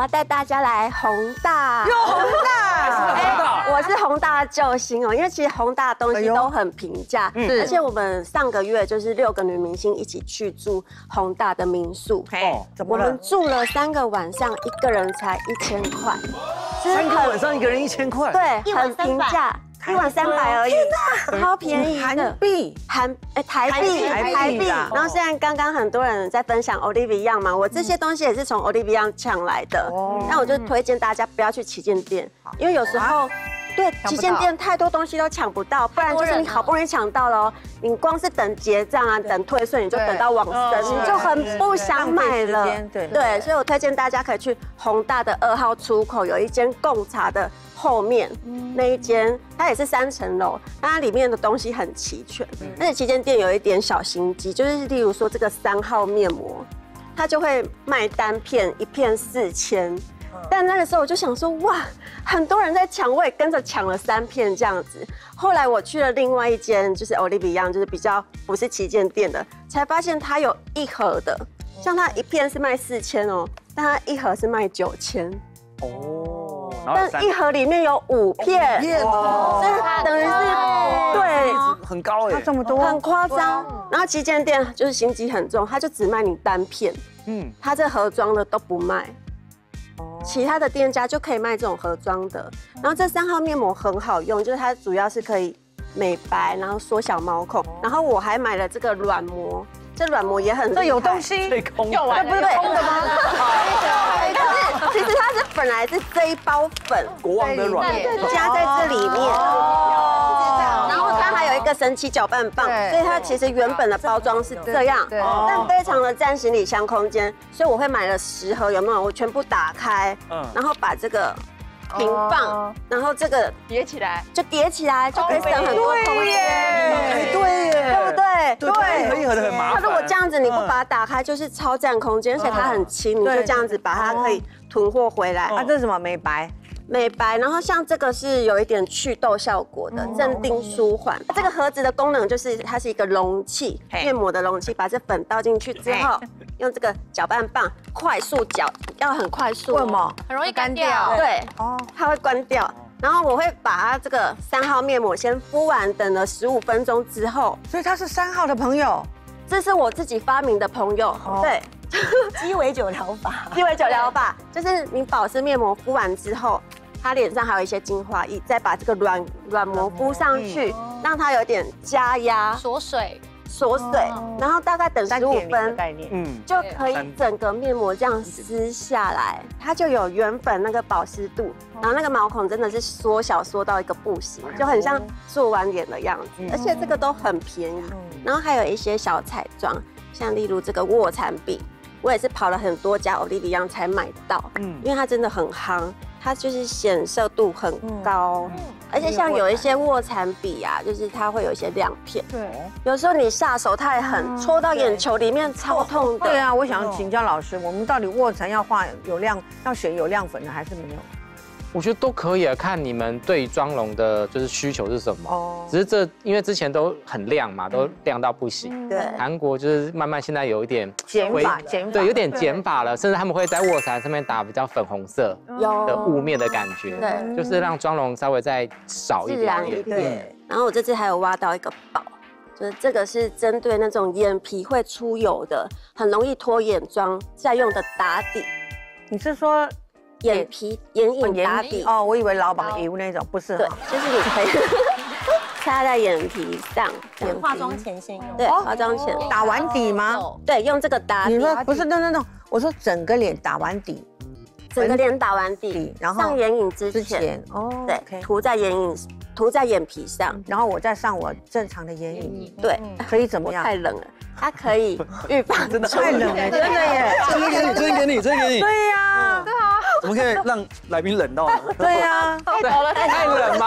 我要带大家来宏大。又宏大，哎，我是宏大的救星哦，因为其实宏大的东西都很平价，而且我们上个月就是六个女明星一起去住宏大的民宿，哦，怎么我们？住了三个晚上，一个人才一千块，三个晚上一个人一千块，对，很平价，一晚三百而已，超便宜韩。币，韩哎台币。台币。然后现在刚刚很多人在分享 Olivia 嘛，我这些东西也是从 Olivia 抢来的。哦，那我就推荐大家不要去旗舰店，因为有时候。对，旗舰店太多东西都抢不到，不然就是你好不容易抢到了哦，你光是等结账啊，等退税，你就等到往生，你就很不想买了。对对，所以我推荐大家可以去宏大的二号出口有一间贡茶的后面那一间，它也是三层楼，但它里面的东西很齐全。而且旗舰店有一点小心机，就是例如说这个三号面膜，它就会卖单片，一片四千。但那个时候我就想说，哇，很多人在抢，我也跟着抢了三片这样子。后来我去了另外一间，就是 Olivia，就是比较不是旗舰店的，才发现它有一盒的，像它一片是卖四千哦，但它一盒是卖九千，哦，但一盒里面有五片，片。哦，所以等于是对。很高哎，它这么多，很夸张，然后旗舰店就是心机很重，它就只卖你单片，嗯，它这盒装的都不卖。其他的店家就可以卖这种盒装的，然后这三号面膜很好用，就是它主要是可以美白，然后缩小毛孔，然后我还买了这个软膜，这软膜也很这有东西。西最，空用完不是对，空的吗？但是 其实它是本来是这一包粉国王的软对膜，加在这里面，一个神奇搅拌棒，所以它其实原本的包装是这样，但非常的占行李箱空间，所以我会买了十盒，有没有？我全部打开，嗯。然后把这个平放，然后这个叠起来，就叠起来，就可以省很多空对间，哎，对耶，对不对？对，一盒一盒的很麻它烦。如果这样子，你不嗯把它打开，就是超占空间，而且它很轻，你就这样子把它可以囤货回来。啊，这是什么？美白？美白，然后像这个是有一点祛痘效果的，镇定舒缓。这个盒子的功能就是它是一个容器，面膜的容器，把这粉倒进去之后，用这个搅拌棒快速搅，要很快速。为什？么？很容易干掉。对，哦，它会关掉。然后我会把它这个三号面膜先敷完，等了十五分钟之后，所以它是三号的朋友，这是我自己发明的朋友，对，鸡尾酒疗法，鸡尾酒疗法，就是你保湿面膜敷完之后，它脸上还有一些精华液，再把这个软软膜敷上去，让它有点加压。锁水，锁水，然后大概等十五分。概念。嗯，就可以整个面膜这样撕下来，它就有原本那个保湿度，然后那个毛孔真的是缩小缩到一个不行，就很像做完脸的样子，而且这个都很便宜。然后还有一些小彩妆，像例如这个卧蚕笔，我也是跑了很多家 Olivia 才买到，嗯。因为它真的很夯，它就是显色度很高，而且像有一些卧蚕笔啊，就是它会有一些亮片，对有时候你下手太狠，戳到眼球里面超痛的。对啊，我想请教老师，我们到底卧蚕要画有亮，要选有亮粉的还是没有？我觉得都可以啊，看你们对妆容的就是需求是什么。哦。只是这因为之前都很亮嘛，都亮到不行。对。韩国就是慢慢现在有一点减法减法。对，有点减法了，甚至他们会在卧蚕上面打比较粉红色的雾面的感觉，对。就是让妆容稍微再少一自然一点。点。对。然后我这次还有挖到一个宝，就是这个是针对那种眼皮会出油的，很容易脱眼妆在用的打底，你是说眼皮眼影打底。哦，我以为老板油那种，不是对。，就是你可以 擦在眼皮上，眼化妆前先用。对化妆前打完底吗？对用这个打底你，说不是，no no no，我说整个脸打完底整个脸打完底底，然后上眼影之之前，哦对涂在眼影，涂在眼皮上，然后我再上我正常的眼影，对，可以怎么样？太冷了，它可以预防 真的太冷了，真的耶。真给你，真给你，真给你，对呀，怎么可以让来宾冷到呢？对呀，对，太冷吗？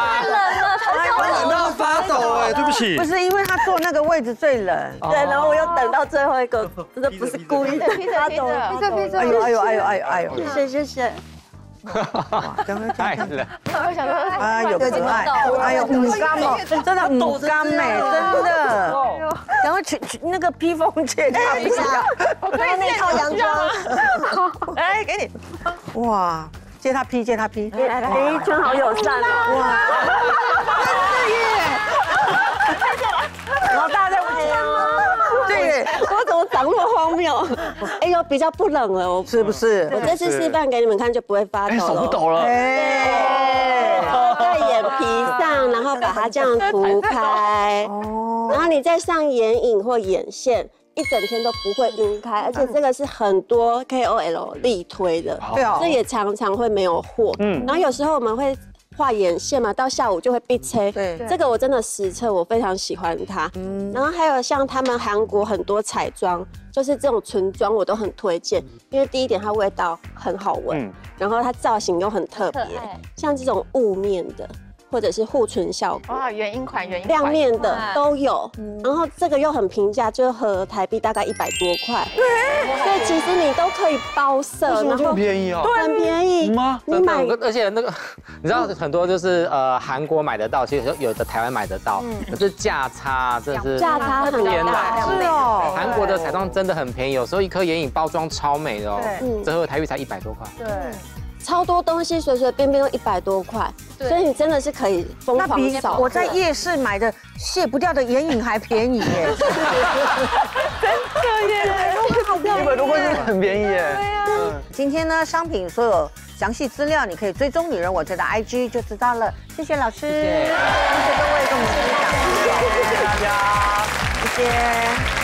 我冷到发抖哎，对不起不。是因为他坐那个位置最冷。对，然后我又等到最后一个，真的不是故意的，他懂了，披着披着，哎呦哎呦哎呦哎呦哎呦！谢谢谢谢。哇，刚刚太冷。我想说，哎呦可爱，哎呦母干哦，真的母干美，真的。赶快去去那个披风借他一下，然后那套洋装，哎，给你。哇，借他披，借他披。来来，演艺圈好友善哦。哇，然后大家在不接吗？对，我怎么长那么荒谬？哎呦，比较不冷了，我是不是？我这次示范给你们看就不会发抖哎，了。手不抖了。哎，在眼皮上，然后把它这样 涂开，哦，然后你再上眼影或眼线，一整天都不会晕开，而且这个是很多 KOL 力推的，对哦这也常常会没有货。嗯然后有时候我们会画眼线嘛，到下午就会闭切。对这个我真的实测，我非常喜欢它。嗯然后还有像他们韩国很多彩妆，就是这种唇妆，我都很推荐，因为第一点它味道很好闻，嗯然后它造型又很特别，像这种雾面的。或者是护唇效果，哇，原音款，原音亮面的都有，然后这个又很平价，就合台币大概一百多块，所以其实你都可以包色，然后便宜哦？很便宜吗你买而且那个，你知道很多就是呃韩国买得到，其实有有的台湾买得到，可是价差真的是价差很天大。是哦，韩国的彩妆真的很便宜，有时候一颗眼影包装超美的哦，嗯。折合台币才一百多块。对，超多东西随随便便都一百多块，对所以你真的是可以疯那比狂扫。我在夜市买的卸不掉的眼影还便宜耶。真的耶一百多块真的很便宜耶。今天呢，商品所有详细资料你可以追踪女人我这的 IG 就知道了。谢谢老师，谢谢各位跟我们分享，谢谢大家，谢谢。